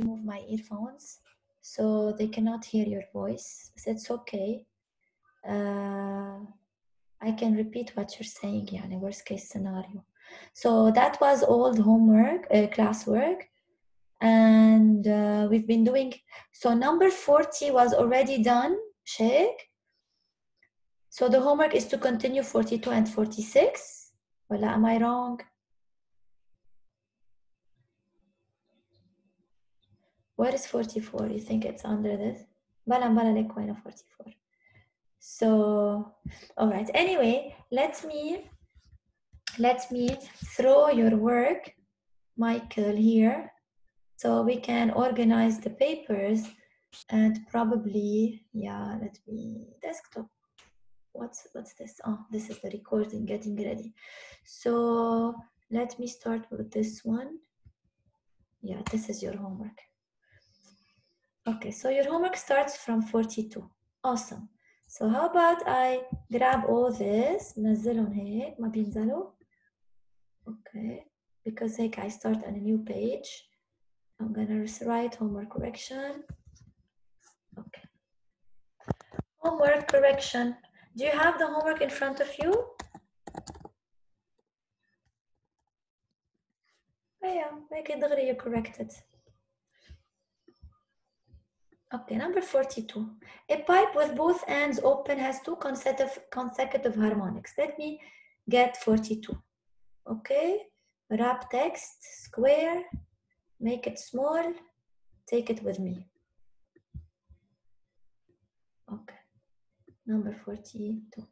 remove my earphones so they cannot hear your voice. That's okay. Uh, I can repeat what you're saying, Yeah, yani worst case scenario. So that was old homework, uh, classwork, and uh, we've been doing. So number forty was already done, Sheikh. So the homework is to continue forty-two and forty-six. Well, am I wrong? Where is 44? You think it's under this? Balam balalek of 44. So, all right. Anyway, let me let me throw your work, Michael, here, so we can organize the papers and probably yeah. Let me desktop. What's what's this? Oh, this is the recording getting ready. So let me start with this one. Yeah, this is your homework. okay so your homework starts from 42 awesome so how about I grab all this نزلهم هيك ما بينزلوا okay because هيك I start on a new page I'm gonna write homework correction okay homework correction do you have the homework in front of you yeah make it دغري you corrected Okay, number 42. A pipe with both ends open has two consecutive, consecutive harmonics. Let me get 42. Okay, wrap text, square, make it small, take it with me. Okay, number 42.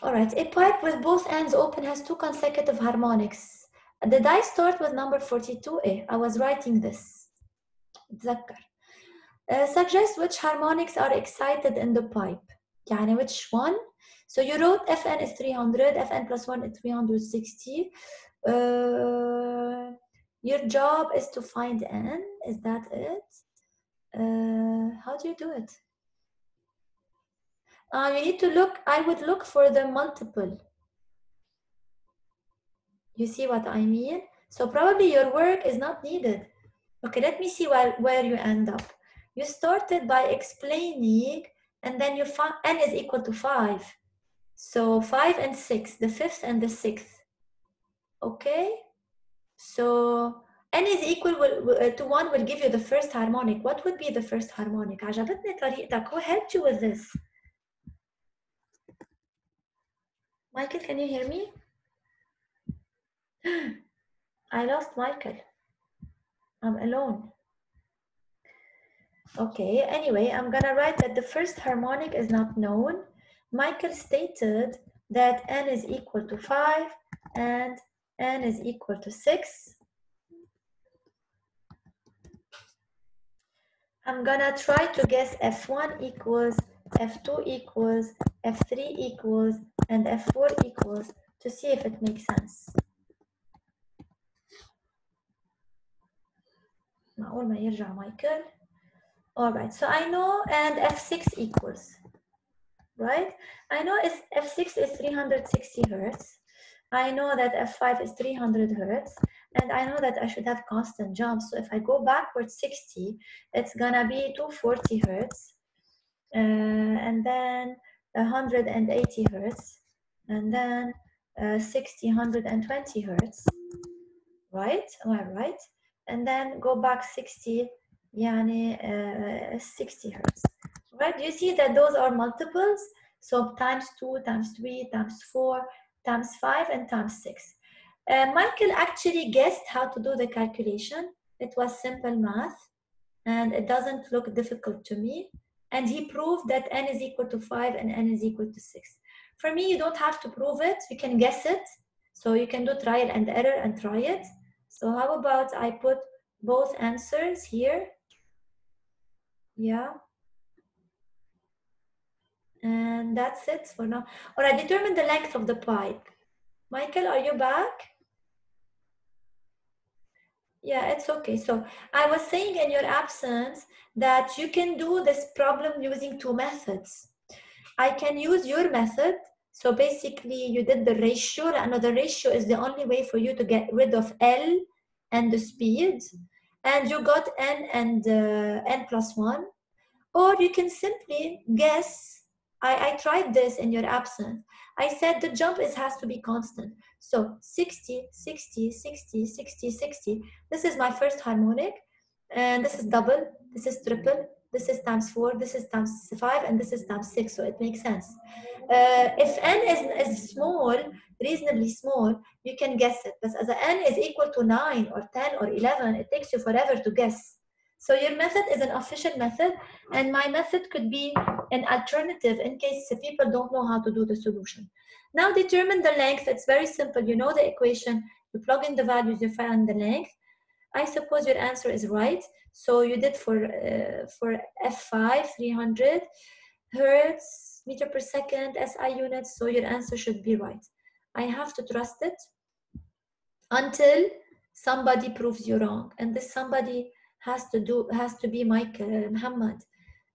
All right, a pipe with both ends open has two consecutive harmonics Did I start with number 42A? I was writing this. تذكر. Uh, suggest which harmonics are excited in the pipe. يعني which one? So you wrote Fn is 300, Fn plus 1 is 360. Uh, your job is to find n. Is that it? Uh, how do you do it? Uh, you need to look, I would look for the multiple. You see what I mean? So probably your work is not needed. Okay, let me see where, where you end up. You started by explaining and then you find n is equal to 5. So 5 and 6, the fifth and the sixth. Okay? So n is equal will, to 1 will give you the first harmonic. What would be the first harmonic? عجبتني طريقتك. Who helped you with this? Michael, can you hear me? I lost Michael. I'm alone. Okay, anyway, I'm gonna write that the first harmonic is not known. Michael stated that n is equal to 5 and n is equal to 6. I'm gonna try to guess f1 equals, f2 equals, f3 equals, and f4 equals to see if it makes sense. معقول ما يرجع مايكل all right so I know and f6 equals right I know is f6 is 360 hertz I know that f5 is 300 hertz and I know that I should have constant jumps so if I go backward 60 it's gonna be 240 hertz uh, and then 180 hertz and then uh, 60 120 hertz right am I right and then go back 60 yani uh, 60 hertz. Right? You see that those are multiples? So times 2 times 3 times 4 times 5 and times 6 uh, michael actually guessed how to do the calculation. It was simple math and it doesn't look difficult to me. And he proved that n is equal to 5 and n is equal to 6 for me you don't have to prove it. You can guess it. So you can do trial and error and try it so how about I put both answers here? Yeah. And that's it for now. Or I determine the length of the pipe. Michael, are you back? Yeah, it's okay. So I was saying in your absence that you can do this problem using two methods. I can use your method. So basically you did the ratio. Another ratio is the only way for you to get rid of L and the speed, and you got n and uh, n plus 1. Or you can simply guess. I, I tried this in your absence. I said the jump is has to be constant. So 60, 60, 60, 60, 60. This is my first harmonic. And this is double, this is triple, this is times 4, this is times 5, and this is times 6. So it makes sense. Uh, if n is, is small, reasonably small, you can guess it. But as n is equal to 9 or 10 or 11, it takes you forever to guess. So your method is an official method, and my method could be an alternative in case people don't know how to do the solution. Now determine the length. It's very simple. You know the equation. You plug in the values, you find the length. I suppose your answer is right. So you did for uh, for F5 300 hertz meter per second SI units. So your answer should be right. I have to trust it until somebody proves you wrong, and this somebody has to do has to be Mike uh, Muhammad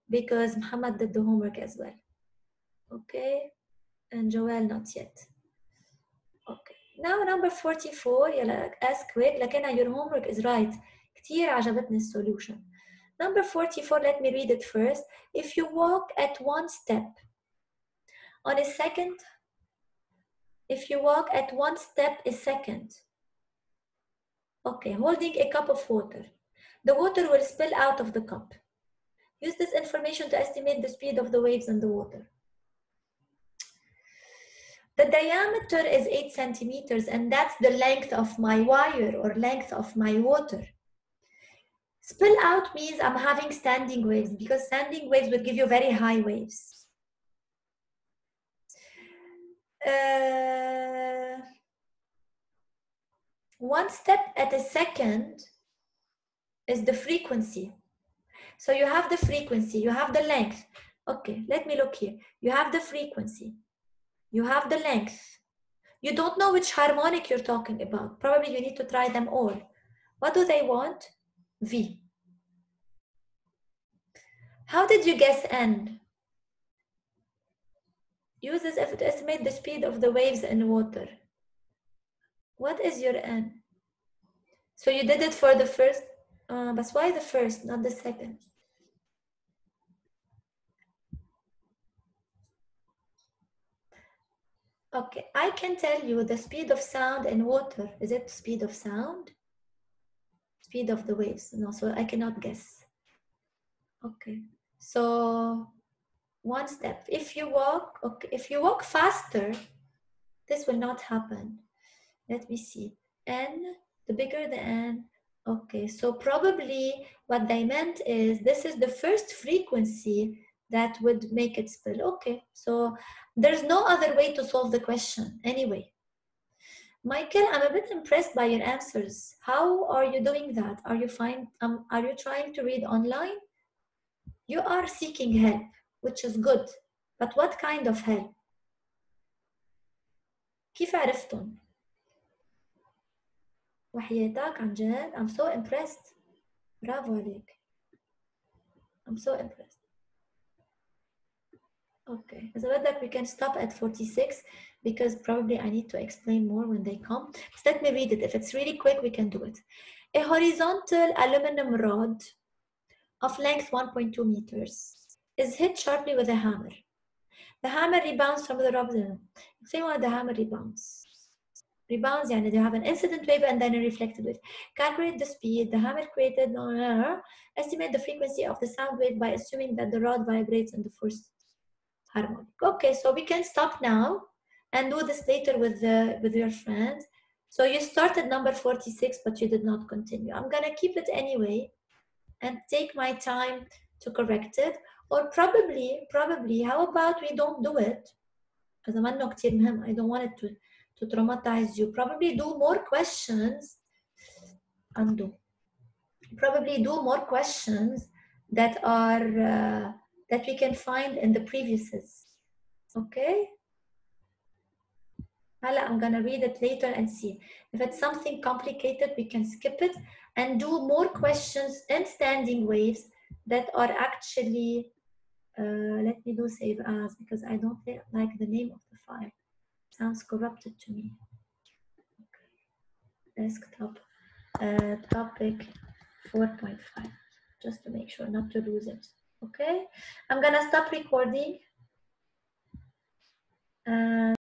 because Muhammad did the homework as well. Okay, and Joel not yet Okay, now number 44 يلا ask quick لكن your homework is right. كتير عجبتني السولوشن. Number 44, let me read it first. If you walk at one step on a second, if you walk at one step a second, okay, holding a cup of water, the water will spill out of the cup. Use this information to estimate the speed of the waves in the water. The diameter is 8 centimeters, and that's the length of my wire or length of my water. Spill out means I'm having standing waves because standing waves will give you very high waves. Uh, one step at a second is the frequency. So you have the frequency, you have the length. Okay, let me look here. You have the frequency, you have the length. You don't know which harmonic you're talking about. Probably you need to try them all. What do they want? V. How did you guess N? Use this to estimate the speed of the waves in water. What is your N? So you did it for the first uh, but why the first, not the second? Okay, I can tell you the speed of sound in water. Is it speed of sound? Speed of the waves. No, so I cannot guess. Okay, so one step. If you walk, okay, if you walk faster, this will not happen. Let me see. N, the bigger the N, Okay, so probably what they meant is this is the first frequency that would make it spill. Okay, so there's no other way to solve the question anyway. Michael, I'm a bit impressed by your answers. How are you doing that? Are you find um, are you trying to read online? You are seeking help, which is good. But what kind of help? كيف عرفتم؟ وحياتك عن جد I'm so impressed برافو عليك I'm so impressed Okay, so with that we can stop at 46 because probably I need to explain more when they come. So let me read it. If it's really quick, we can do it. A horizontal aluminum rod of length 1.2 meters is hit sharply with a hammer. The hammer rebounds from the rod. Same way the hammer rebounds. Rebounds, yeah, you have an incident wave and then a reflected wave. Calculate the speed the hammer created. No, no. Estimate the frequency of the sound wave by assuming that the rod vibrates in the first harmonic. Okay, so we can stop now and do this later with, the, with your friends. So you started number 46, but you did not continue. I'm gonna keep it anyway and take my time to correct it. Or probably, probably, how about we don't do it? I don't want it to to traumatize you. Probably do more questions. Undo. Probably do more questions that are uh, that we can find in the previous's. Okay. I'm gonna read it later and see. If it's something complicated, we can skip it and do more questions in standing waves that are actually, uh, let me do save as because I don't like the name of the file. Sounds corrupted to me. Desktop. uh, topic 4.5 just to make sure not to lose it okay? I'm gonna stop recording. And